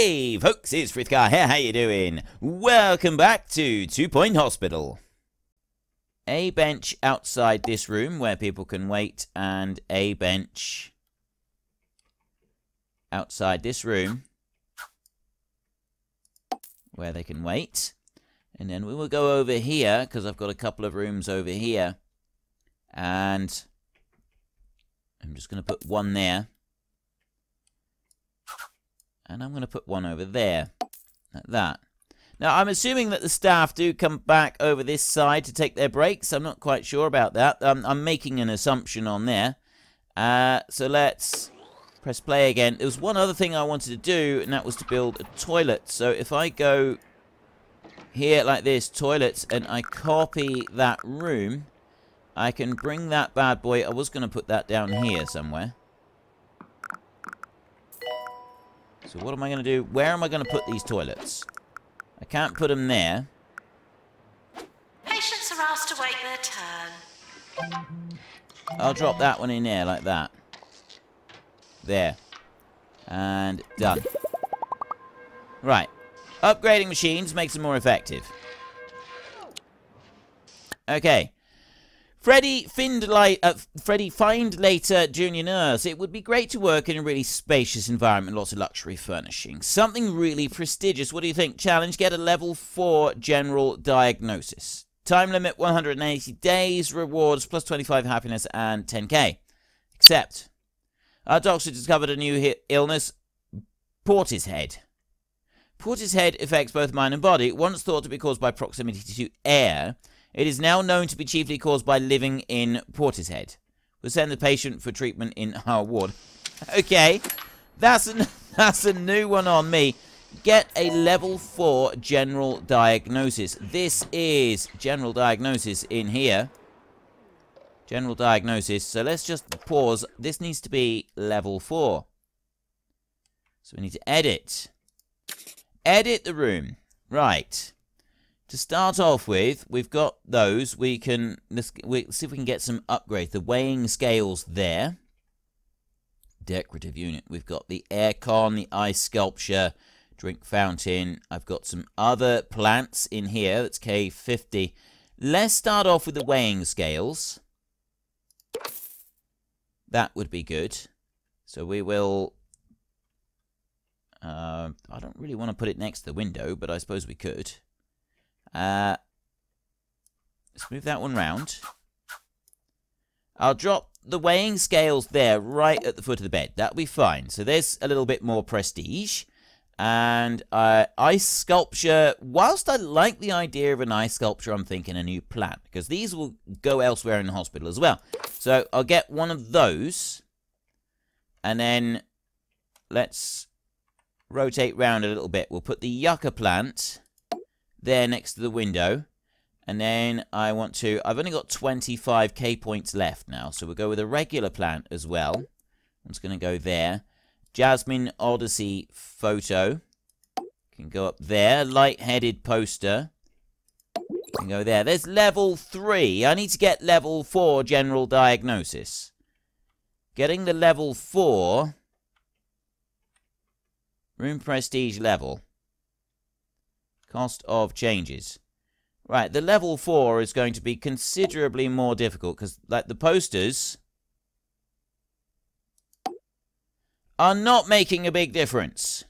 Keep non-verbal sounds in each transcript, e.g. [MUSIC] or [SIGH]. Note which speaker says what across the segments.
Speaker 1: Hey folks, it's Frithgar here, how you doing? Welcome back to Two Point Hospital. A bench outside this room where people can wait and a bench outside this room where they can wait. And then we will go over here because I've got a couple of rooms over here. And I'm just going to put one there. And I'm going to put one over there. Like that. Now, I'm assuming that the staff do come back over this side to take their breaks. I'm not quite sure about that. Um, I'm making an assumption on there. Uh, so let's press play again. There was one other thing I wanted to do, and that was to build a toilet. So if I go here like this, toilets, and I copy that room, I can bring that bad boy. I was going to put that down here somewhere. So what am I going to do? Where am I going to put these toilets? I can't put them there.
Speaker 2: Patients are asked to wait their turn.
Speaker 1: I'll drop that one in there like that. There. And done. Right. Upgrading machines makes them more effective. Okay. Freddie Findlay, uh, Freddie Find Later Junior Nurse. It would be great to work in a really spacious environment, lots of luxury furnishing. Something really prestigious. What do you think? Challenge, get a level 4 general diagnosis. Time limit 180 days, rewards plus 25 happiness and 10k. Accept. Our doctor discovered a new illness, Portishead. Portishead affects both mind and body, once thought to be caused by proximity to air it is now known to be chiefly caused by living in Portishead. We'll send the patient for treatment in our ward. Okay, that's a, [LAUGHS] that's a new one on me. Get a level 4 general diagnosis. This is general diagnosis in here. General diagnosis. So let's just pause. This needs to be level 4. So we need to edit. Edit the room. Right. To start off with, we've got those. We can let's, we, see if we can get some upgrades. The weighing scales there. Decorative unit. We've got the aircon, the ice sculpture, drink fountain. I've got some other plants in here. That's K50. Let's start off with the weighing scales. That would be good. So we will... Uh, I don't really want to put it next to the window, but I suppose we could. Uh, let's move that one round. I'll drop the weighing scales there right at the foot of the bed. That'll be fine. So there's a little bit more prestige. And uh, ice sculpture, whilst I like the idea of an ice sculpture, I'm thinking a new plant. Because these will go elsewhere in the hospital as well. So I'll get one of those. And then let's rotate round a little bit. We'll put the yucca plant there next to the window. And then I want to... I've only got 25k points left now. So we'll go with a regular plant as well. I'm just going to go there. Jasmine Odyssey photo. Can go up there. Light-headed poster. Can go there. There's level 3. I need to get level 4 general diagnosis. Getting the level 4... Room prestige level. Cost of changes. Right, the level 4 is going to be considerably more difficult because, like, the posters are not making a big difference.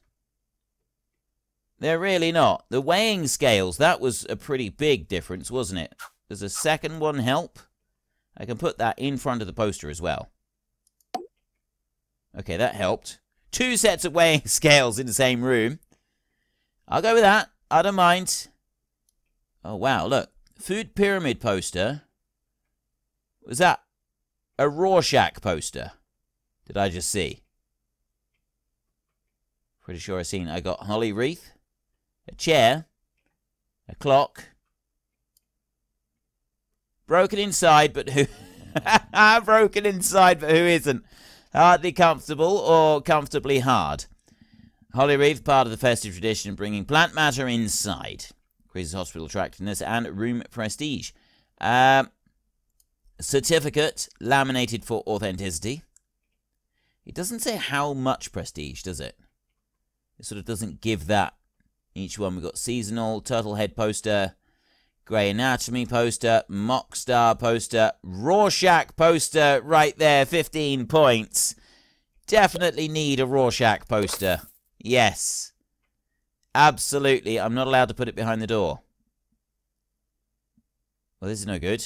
Speaker 1: They're really not. The weighing scales, that was a pretty big difference, wasn't it? Does a second one help? I can put that in front of the poster as well. Okay, that helped. Two sets of weighing [LAUGHS] scales in the same room. I'll go with that. I don't mind. Oh, wow, look. Food pyramid poster. Was that a Rorschach poster? Did I just see? Pretty sure I seen. I got holly wreath, a chair, a clock, broken inside, but who? [LAUGHS] broken inside, but who isn't? Hardly comfortable or comfortably hard. Holly wreath, part of the festive tradition, bringing plant matter inside. Increases hospital attractiveness and room prestige. Uh, certificate, laminated for authenticity. It doesn't say how much prestige, does it? It sort of doesn't give that. Each one we've got seasonal, turtle head poster, grey anatomy poster, mock star poster, Rorschach poster right there, 15 points. Definitely need a Rorschach poster. Yes. Absolutely. I'm not allowed to put it behind the door. Well, this is no good.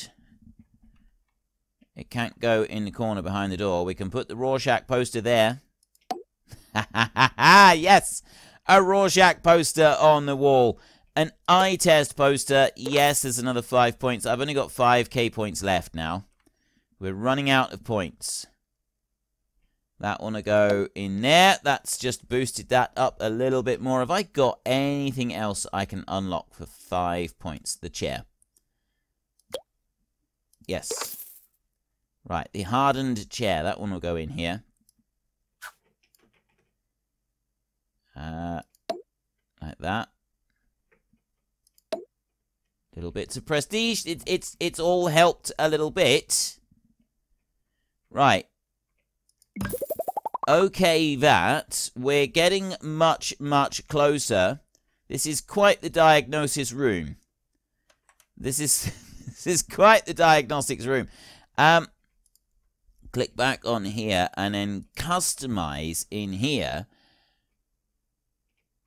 Speaker 1: It can't go in the corner behind the door. We can put the Rorschach poster there. Ha ha ha ha! Yes! A Rorschach poster on the wall. An eye test poster. Yes, there's another five points. I've only got five K points left now. We're running out of points. That one to go in there. That's just boosted that up a little bit more. Have I got anything else I can unlock for five points? The chair. Yes. Right, the hardened chair. That one will go in here. Uh, like that. Little bits of prestige. It, it's it's all helped a little bit. Right. Okay, that. We're getting much, much closer. This is quite the diagnosis room. This is [LAUGHS] this is quite the diagnostics room. Um, click back on here and then customize in here.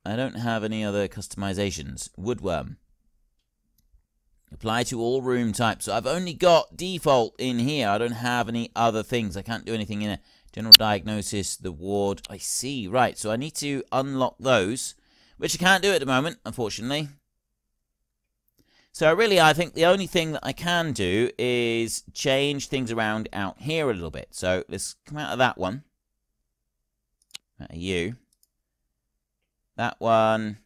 Speaker 1: I don't have any other customizations. Woodworm. Apply to all room types. So I've only got default in here. I don't have any other things. I can't do anything in it. General diagnosis, the ward. I see. Right, so I need to unlock those, which I can't do at the moment, unfortunately. So really, I think the only thing that I can do is change things around out here a little bit. So let's come out of that one. Out you. That one.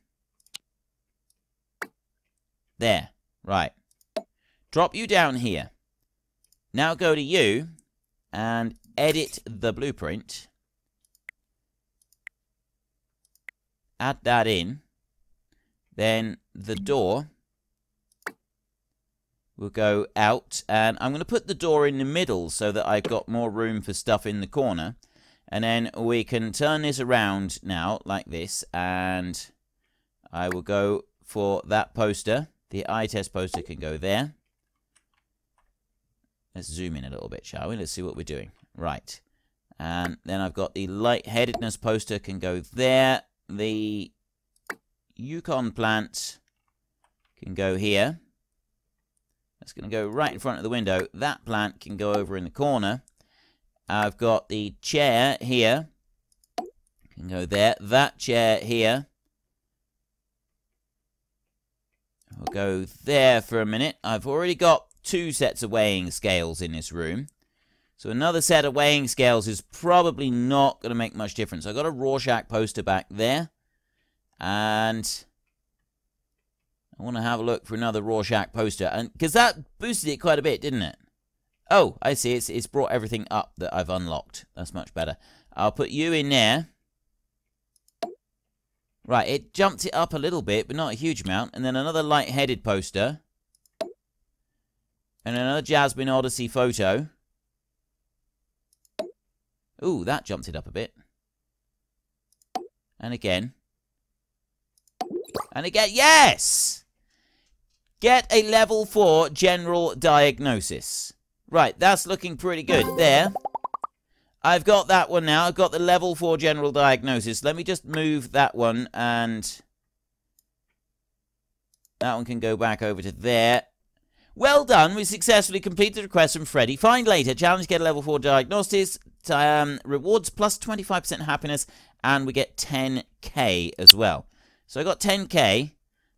Speaker 1: There. Right. Drop you down here. Now go to you and edit the blueprint. Add that in. Then the door will go out. And I'm going to put the door in the middle so that I've got more room for stuff in the corner. And then we can turn this around now like this. And I will go for that poster. The eye test poster can go there. Let's zoom in a little bit, shall we? Let's see what we're doing. Right. And then I've got the lightheadedness poster can go there. The yucca plant can go here. That's going to go right in front of the window. That plant can go over in the corner. I've got the chair here. Can go there. That chair here. I'll go there for a minute. I've already got two sets of weighing scales in this room. So another set of weighing scales is probably not going to make much difference. I've got a Rorschach poster back there. And I want to have a look for another Rorschach poster. and Because that boosted it quite a bit, didn't it? Oh, I see. It's, it's brought everything up that I've unlocked. That's much better. I'll put you in there. Right, it jumped it up a little bit, but not a huge amount. And then another light-headed poster. And another Jasmine Odyssey photo. Ooh, that jumped it up a bit. And again. And again, yes! Get a level 4 general diagnosis. Right, that's looking pretty good. There. I've got that one now. I've got the level 4 general diagnosis. Let me just move that one and... That one can go back over to there. Well done. We successfully completed the request from Freddy. Find later. Challenge get a level 4 diagnosis. Um, rewards plus 25% happiness. And we get 10k as well. So I got 10k.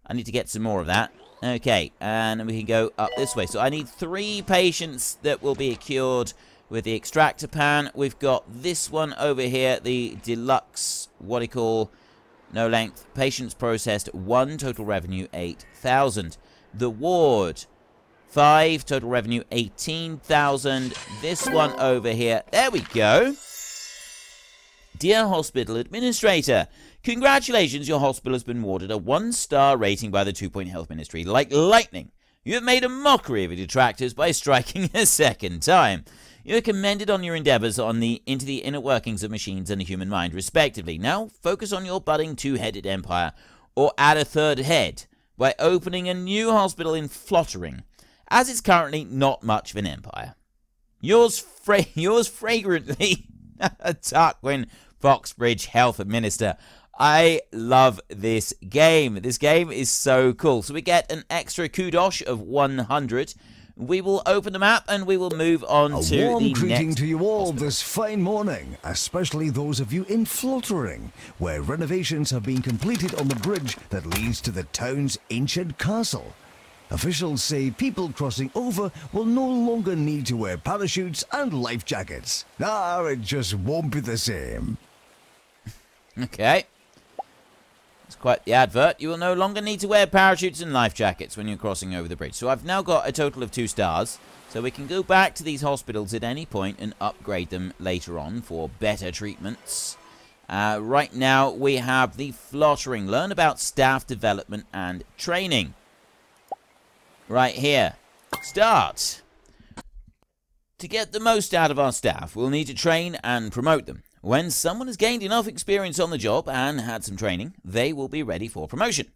Speaker 1: I need to get some more of that. Okay, and we can go up this way. So I need three patients that will be cured with the extractor pan. We've got this one over here, the deluxe, what do you call, no length, patients processed, one, total revenue 8,000. The ward, five, total revenue 18,000. This one over here, there we go. Dear Hospital Administrator, congratulations, your hospital has been awarded a one-star rating by the Two Point Health Ministry. Like lightning, you have made a mockery of your detractors by [LAUGHS] striking a second time. You are commended on your endeavors on the into the inner workings of machines and the human mind, respectively. Now focus on your budding two-headed empire, or add a third head, by opening a new hospital in Flottering, as it's currently not much of an empire. Yours, fra- [LAUGHS] yours fragrantly, [LAUGHS] Tarquin Foxbridge Health Minister. I love this game. This game is so cool. So we get an extra kudos of 100. We will open the map and we will move on
Speaker 3: A
Speaker 1: to
Speaker 3: warm
Speaker 1: the
Speaker 3: greeting to you all
Speaker 1: hospital.
Speaker 3: this fine morning, especially those of you in Flottering, where renovations have been completed on the bridge that leads to the town's ancient castle. Officials say people crossing over will no longer need to wear parachutes and life jackets. Ah, it just won't be the same. [LAUGHS]
Speaker 1: Okay. It's quite the advert. You will no longer need to wear parachutes and life jackets when you're crossing over the bridge. So I've now got a total of two stars. So we can go back to these hospitals at any point and upgrade them later on for better treatments. Uh, right now we have the Flottering. Learn about staff development and training. Right here. Start. To get the most out of our staff, we'll need to train and promote them. When someone has gained enough experience on the job and had some training, they will be ready for promotion.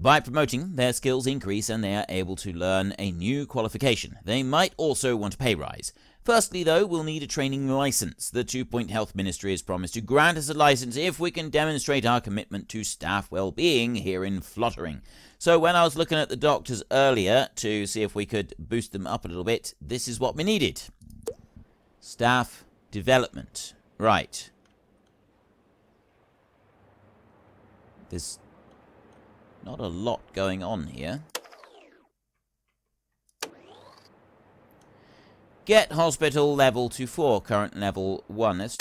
Speaker 1: By promoting, their skills increase and they are able to learn a new qualification. They might also want a pay rise. Firstly, though, we'll need a training license. The Two Point Health Ministry has promised to grant us a license if we can demonstrate our commitment to staff well-being here in Flottering. So when I was looking at the doctors earlier to see if we could boost them up a little bit, this is what we needed. Staff development. Right. There's not a lot going on here. Get hospital level to 4, current level 1. Let's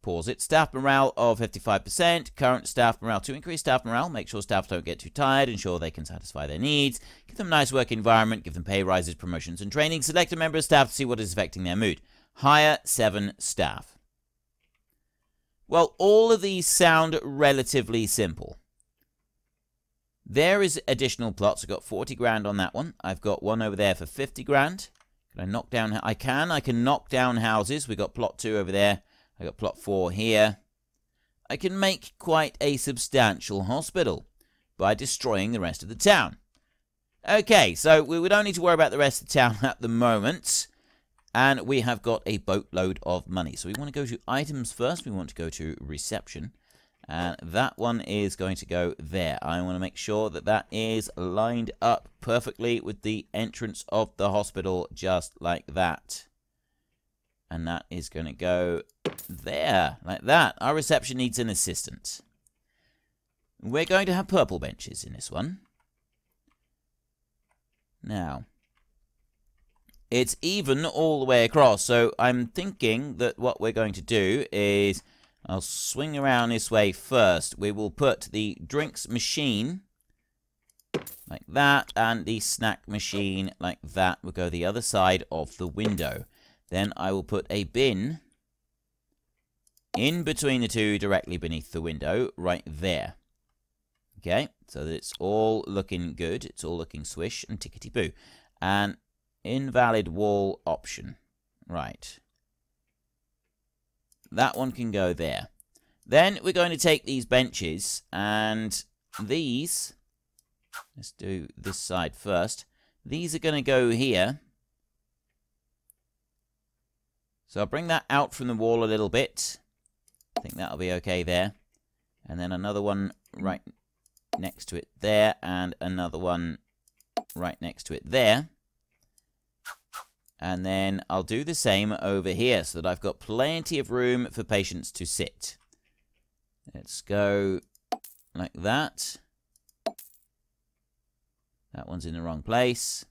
Speaker 1: pause it. Staff morale of 55%, current staff morale. To increase staff morale, make sure staff don't get too tired, ensure they can satisfy their needs, give them a nice work environment, give them pay rises, promotions, and training. Select a member of staff to see what is affecting their mood. Hire 7 staff. Well, all of these sound relatively simple. There is additional plots. I've got 40 grand on that one. I've got one over there for 50 grand. Can I knock down? I can. I can knock down houses. We've got plot 2 over there. I got plot 4 here. I can make quite a substantial hospital by destroying the rest of the town. Okay, so we don't need to worry about the rest of the town [LAUGHS] at the moment. And we have got a boatload of money. So we want to go to items first. We want to go to reception. And that one is going to go there. I want to make sure that that is lined up perfectly with the entrance of the hospital, just like that. And that is going to go there, like that. Our reception needs an assistant. We're going to have purple benches in this one. Now, it's even all the way across, so I'm thinking that what we're going to do is I'll swing around this way first. We will put the drinks machine like that, and the snack machine like that We'll go the other side of the window. Then I will put a bin in between the two directly beneath the window, right there. Okay, so that it's all looking good. It's all looking swish and tickety-boo. And invalid wall option. Right. That one can go there. Then we're going to take these benches and these, let's do this side first. These are going to go here. So I'll bring that out from the wall a little bit. I think that'll be okay there. And then another one right next to it there, and another one right next to it there. And then I'll do the same over here so that I've got plenty of room for patients to sit. Let's go like that. That one's in the wrong place.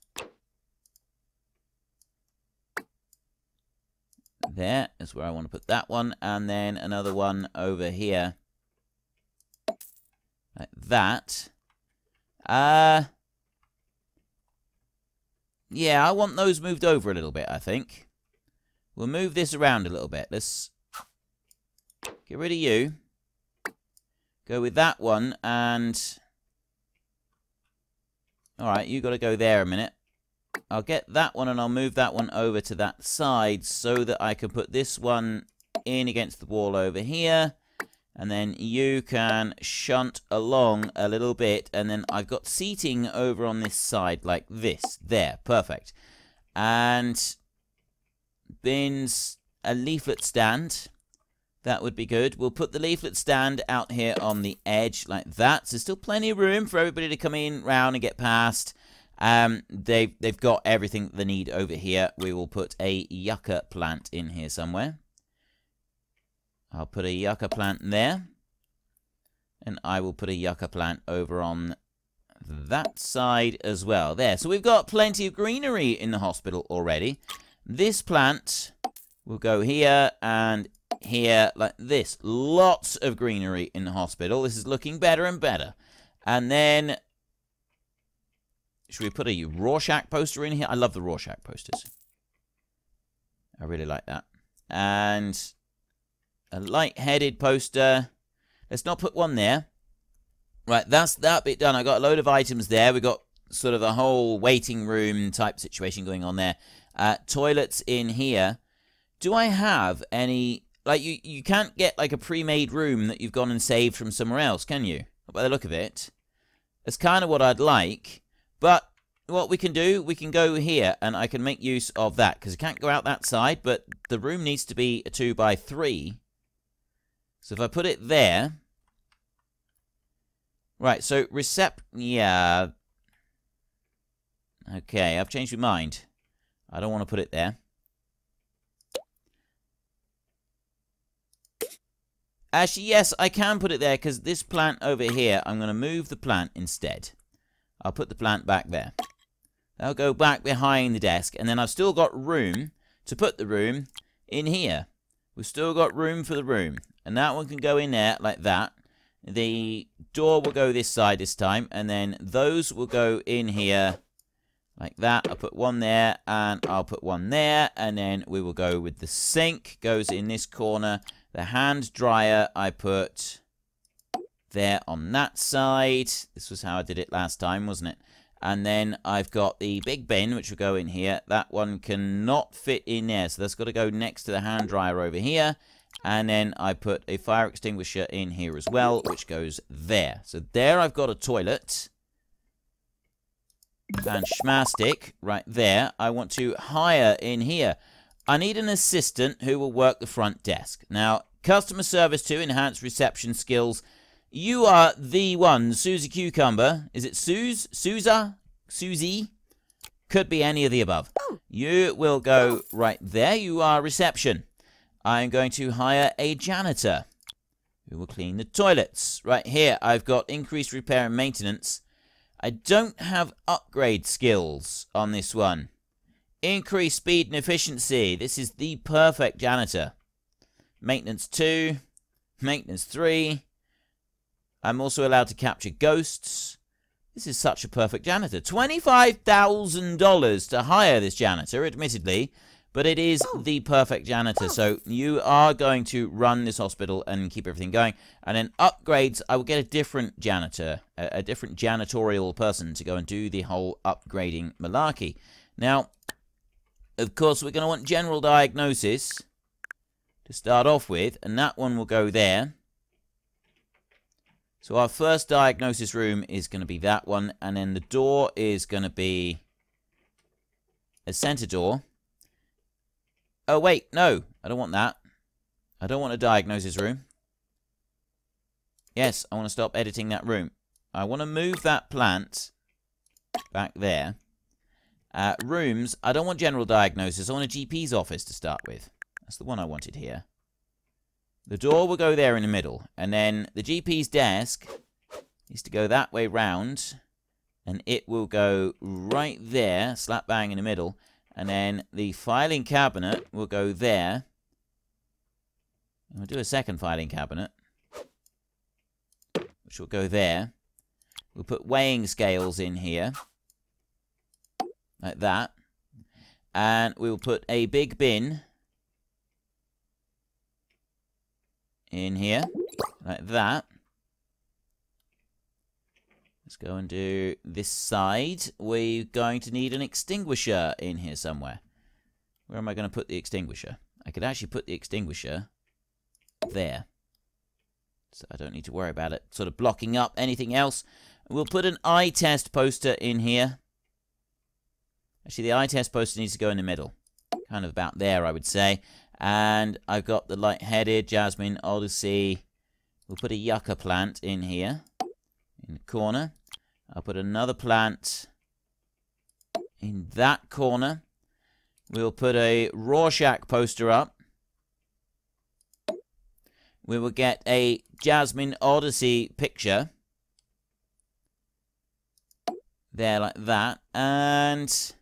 Speaker 1: There is where I want to put that one. And then another one over here. Like that. Uh, yeah, I want those moved over a little bit, I think. We'll move this around a little bit. Let's get rid of you. Go with that one, and... Alright, you got to go there a minute. I'll get that one and I'll move that one over to that side so that I can put this one in against the wall over here. And then you can shunt along a little bit. And then I've got seating over on this side like this. There, perfect. And bins, a leaflet stand. That would be good. We'll put the leaflet stand out here on the edge like that. So still plenty of room for everybody to come in, round, and get past. Um, they've, they've got everything they need over here. We will put a yucca plant in here somewhere. I'll put a yucca plant there. And I will put a yucca plant over on that side as well. There. So we've got plenty of greenery in the hospital already. This plant will go here and here like this. Lots of greenery in the hospital. This is looking better and better. And then, should we put a Rorschach poster in here? I love the Rorschach posters. I really like that. And a light-headed poster. Let's not put one there. Right, that's that bit done. I got a load of items there. We got sort of a whole waiting room type situation going on there. Uh, toilets in here. Do I have any like you you can't get like a pre-made room that you've gone and saved from somewhere else, can you? By the look of it, that's kind of what I'd like. But what we can do, we can go here, and I can make use of that because I can't go out that side. But the room needs to be a two by three. So if I put it there, right? So recept, yeah. Okay, I've changed my mind. I don't want to put it there. Actually, yes, I can put it there because this plant over here, I'm going to move the plant instead. I'll put the plant back there. I'll go back behind the desk, and then I've still got room to put the room in here. We've still got room for the room, and that one can go in there like that. The door will go this side this time, and then those will go in here like that. I'll put one there, and I'll put one there, and then we will go with the sink, goes in this corner, the hand dryer I put there on that side. This was how I did it last time, wasn't it? And then I've got the big bin, which will go in here. That one cannot fit in there, so that's got to go next to the hand dryer over here. And then I put a fire extinguisher in here as well, which goes there. So there I've got a toilet. And schmastic, right there. I want to hire in here. I need an assistant who will work the front desk. Now, customer service to enhance reception skills. You are the one, Susie Cucumber. Is it Suze? Sousa? Susie? Could be any of the above. Oh. You will go right there. You are reception. I'm going to hire a janitor who will clean the toilets. Right here, I've got increased repair and maintenance. I don't have upgrade skills on this one. Increase speed and efficiency. This is the perfect janitor. Maintenance 2. Maintenance 3. I'm also allowed to capture ghosts. This is such a perfect janitor. $25,000 to hire this janitor, admittedly. But it is oh. the perfect janitor. So oh. you are going to run this hospital and keep everything going. And then upgrades, I will get a different janitor, a, a different janitorial person to go and do the whole upgrading malarkey. Now, of course, we're going to want general diagnosis to start off with, and that one will go there. So our first diagnosis room is going to be that one, and then the door is going to be a center door. Oh, wait, no, I don't want that. I don't want a diagnosis room. Yes, I want to stop editing that room. I want to move that plant back there. Uh, rooms, I don't want general diagnosis. I want a GP's office to start with. That's the one I wanted here. The door will go there in the middle. And then the GP's desk is to go that way round. And it will go right there, slap bang in the middle. And then the filing cabinet will go there. We'll do a second filing cabinet. Which will go there. We'll put weighing scales in here like that. And we will put a big bin in here, like that. Let's go and do this side. We're going to need an extinguisher in here somewhere. Where am I going to put the extinguisher? I could actually put the extinguisher there. So I don't need to worry about it sort of blocking up anything else. We'll put an eye test poster in here. Actually, the eye test poster needs to go in the middle. Kind of about there, I would say. And I've got the light-headed Jasmine Odyssey. We'll put a yucca plant in here. In the corner. I'll put another plant in that corner. We'll put a Rorschach poster up. We will get a Jasmine Odyssey picture. There, like that. And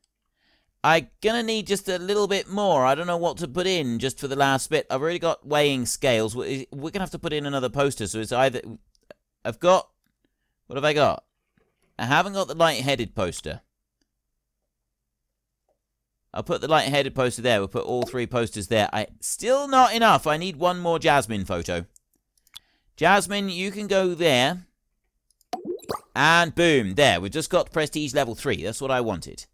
Speaker 1: I'm going to need just a little bit more. I don't know what to put in just for the last bit. I've already got weighing scales. We're going to have to put in another poster. So it's either... I've got... What have I got? I haven't got the light-headed poster. I'll put the light-headed poster there. We'll put all three posters there. I Still not enough. I need one more Jasmine photo. Jasmine, you can go there. And boom, there. We've just got prestige level 3. That's what I wanted.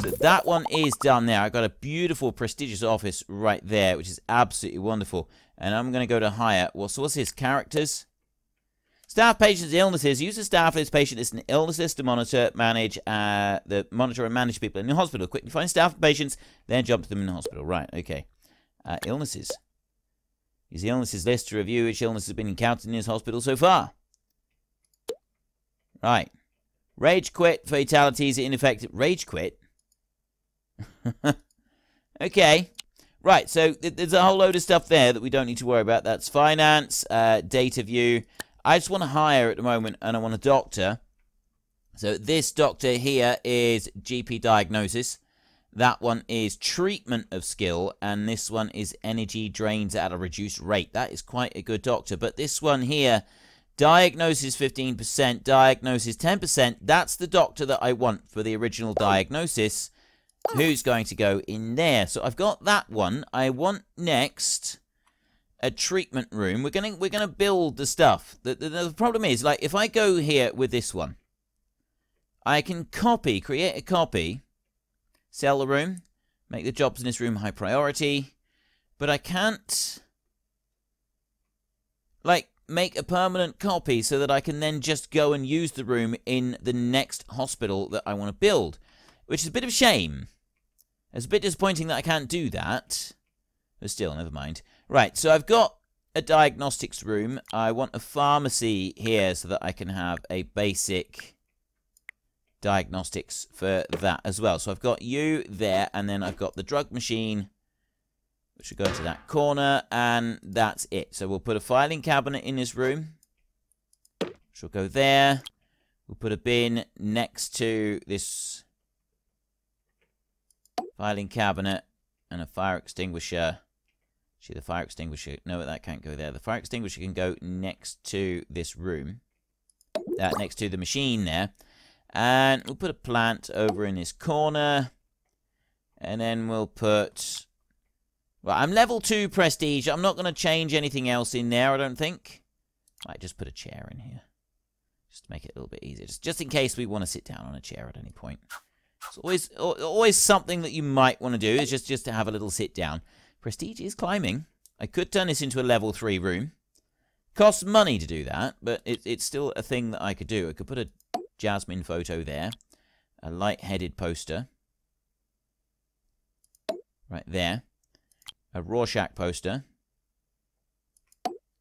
Speaker 1: So that one is done there. I've got a beautiful, prestigious office right there, which is absolutely wonderful. And I'm going to go to hire. Well, so what's his characters? Staff patients illnesses. Use the staff list patient list and illnesses to monitor, manage, uh, the monitor and manage people in the hospital. Quickly find staff patients, then jump to them in the hospital. Right, okay. Uh, illnesses. Use the illnesses list to review which illness has been encountered in this hospital so far. Right. Rage quit, fatalities, ineffective. Rage quit? [LAUGHS] okay. Right, so th there's a whole load of stuff there that we don't need to worry about. That's finance, uh, data view. I just want to hire at the moment, and I want a doctor. So this doctor here is GP diagnosis. That one is treatment of skill, and this one is energy drains at a reduced rate. That is quite a good doctor. But this one here, diagnosis 15%, diagnosis 10%, that's the doctor that I want for the original diagnosis who's going to go in there. So I've got that one. I want next a treatment room. We're gonna we're gonna build the stuff. The, the, the problem is like if I go here with this one, I can copy, create a copy, sell the room, make the jobs in this room high priority, but I can't like make a permanent copy so that I can then just go and use the room in the next hospital that I want to build, which is a bit of a shame. It's a bit disappointing that I can't do that. But still, never mind. Right, so I've got a diagnostics room. I want a pharmacy here so that I can have a basic diagnostics for that as well. So I've got you there, and then I've got the drug machine, which will go into that corner, and that's it. So we'll put a filing cabinet in this room, which will go there. We'll put a bin next to this filing cabinet and a fire extinguisher. See the fire extinguisher. No, that can't go there. The fire extinguisher can go next to this room. That next to the machine there. And we'll put a plant over in this corner. And then we'll put... Well, I'm level 2 prestige. I'm not going to change anything else in there, I don't think. Might just put a chair in here. Just to make it a little bit easier. Just, just in case we want to sit down on a chair at any point. It's always always something that you might want to do is just, just to have a little sit down. Prestige is climbing. I could turn this into a level 3 room. Costs money to do that, but it, it's still a thing that I could do. I could put a Jasmine photo there. A light-headed poster. Right there. A Rorschach poster.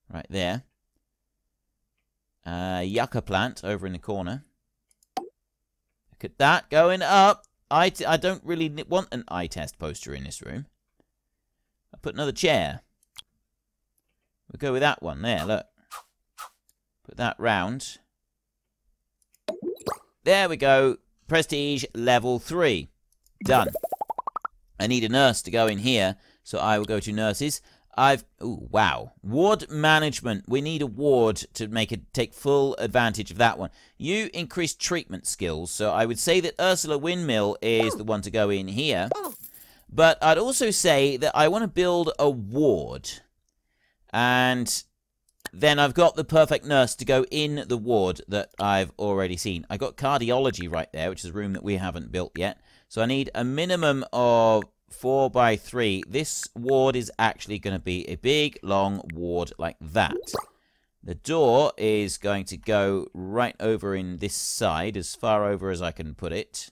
Speaker 1: Right there. A yucca plant over in the corner. Look at that, going up. I t I don't really want an eye test poster in this room. Put another chair. We'll go with that one there, look. Put that round. There we go. Prestige level 3. Done. I need a nurse to go in here, so I will go to nurses. I've ooh, wow. Ward management. We need a ward to make it take full advantage of that one. You increase treatment skills, so I would say that Ursula Windmill is the one to go in here. But I'd also say that I want to build a ward. And then I've got the perfect nurse to go in the ward that I've already seen. I got cardiology right there, which is a room that we haven't built yet. So I need a minimum of four by three. This ward is actually going to be a big, long ward like that. The door is going to go right over in this side, as far over as I can put it.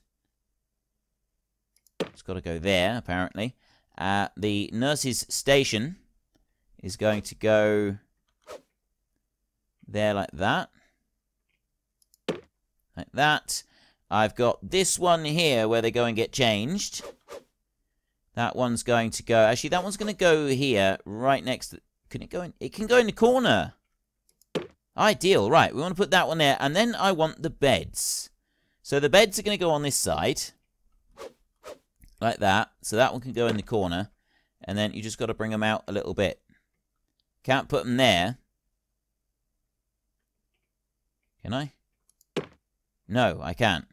Speaker 1: It's got to go there, apparently. Uh, the nurse's station is going to go there like that. Like that. I've got this one here where they go and get changed. That one's going to go... Actually, that one's going to go here, right next to... Can it go in? It can go in the corner. Ideal. Right, we want to put that one there. And then I want the beds. So the beds are going to go on this side. Like that. So that one can go in the corner. And then you just got to bring them out a little bit. Can't put them there. Can I? No, I can't.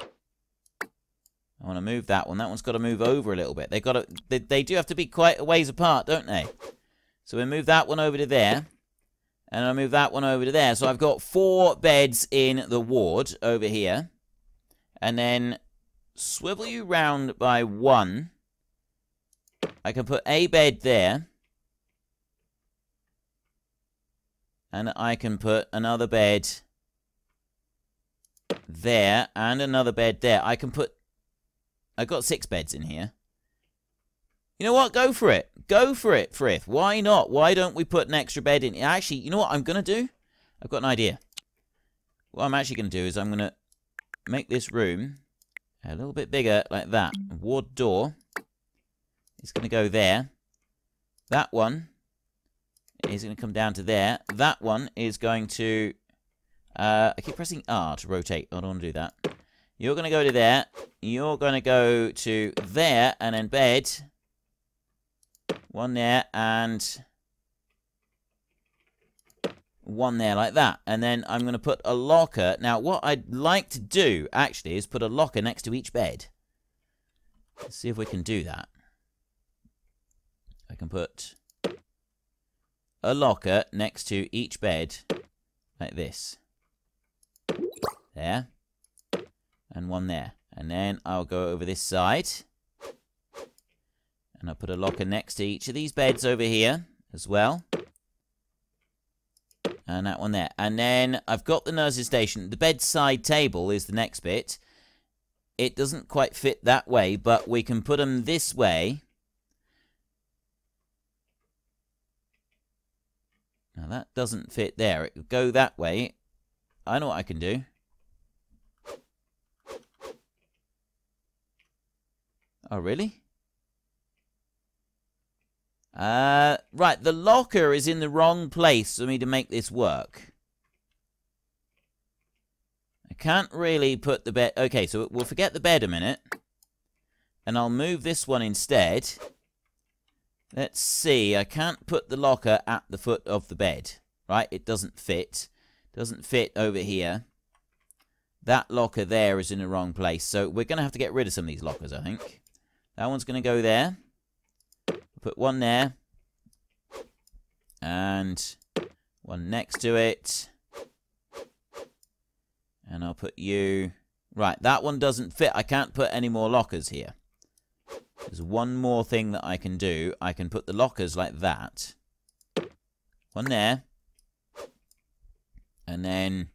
Speaker 1: I want to move that one. That one's got to move over a little bit. They got to. They, they do have to be quite a ways apart, don't they? So we move that one over to there, and I move that one over to there. So I've got four beds in the ward over here, and then swivel you round by one. I can put a bed there. And I can put another bed there and another bed there. I can put... I've got six beds in here. You know what? Go for it. Go for it, Frith. Why not? Why don't we put an extra bed in? Actually, you know what I'm going to do? I've got an idea. What I'm actually going to do is I'm going to make this room a little bit bigger like that. Ward door is going to go there. That one is going to come down to there. That one is going to... Uh, I keep pressing R to rotate. I don't want to do that. You're going to go to there. You're going to go to there and then bed. One there and one there like that. And then I'm going to put a locker. Now, what I'd like to do, actually, is put a locker next to each bed. Let's see if we can do that. I can put a locker next to each bed like this. There. And one there. And then I'll go over this side. And I'll put a locker next to each of these beds over here as well. And that one there. And then I've got the nurse's station. The bedside table is the next bit. It doesn't quite fit that way, but we can put them this way. Now that doesn't fit there. It could go that way. I know what I can do. Oh, really? Uh, right, the locker is in the wrong place for me to make this work. I can't really put the bed... Okay, so we'll forget the bed a minute. And I'll move this one instead. Let's see, I can't put the locker at the foot of the bed. Right, it doesn't fit. Doesn't fit over here. That locker there is in the wrong place. So we're going to have to get rid of some of these lockers, I think. That one's going to go there. Put one there. And one next to it. And I'll put you... Right, that one doesn't fit. I can't put any more lockers here. There's one more thing that I can do. I can put the lockers like that. One there. And then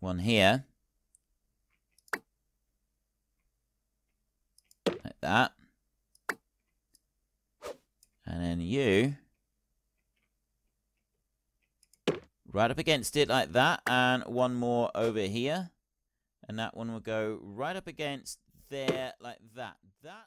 Speaker 1: one here. Like that. And then you... Right up against it like that. And one more over here. And that one will go right up against there like that. That...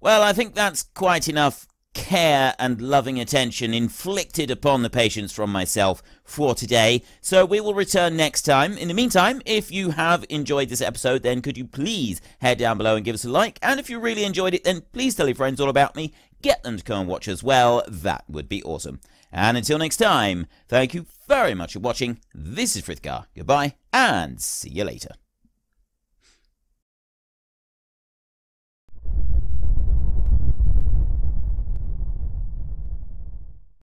Speaker 1: Well, I think that's quite enough care and loving attention inflicted upon the patients from myself for today. So we will return next time. In the meantime, if you have enjoyed this episode, then could you please head down below and give us a like? And if you really enjoyed it, then please tell your friends all about me. Get them to come and watch as well. That would be awesome. And until next time, thank you very much for watching. This is Frithgar. Goodbye, and see you later.